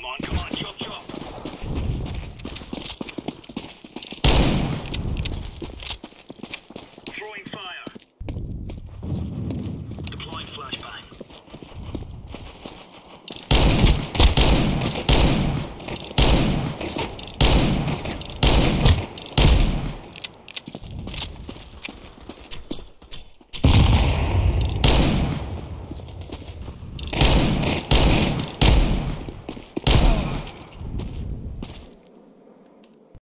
Come on, come on.